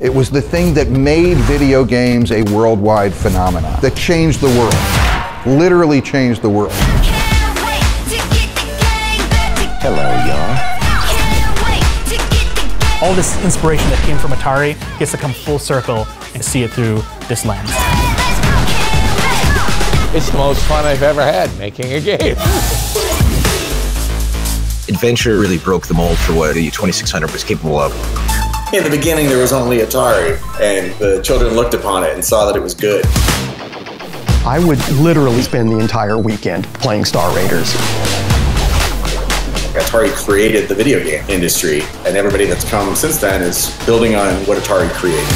It was the thing that made video games a worldwide phenomenon, that changed the world, literally changed the world. Hello, y'all. All this inspiration that came from Atari gets to come full circle and see it through this lens. It's the most fun I've ever had making a game. Adventure really broke the mold for what the 2600 was capable of. In the beginning, there was only Atari, and the children looked upon it and saw that it was good. I would literally spend the entire weekend playing Star Raiders. Atari created the video game industry, and everybody that's come since then is building on what Atari created.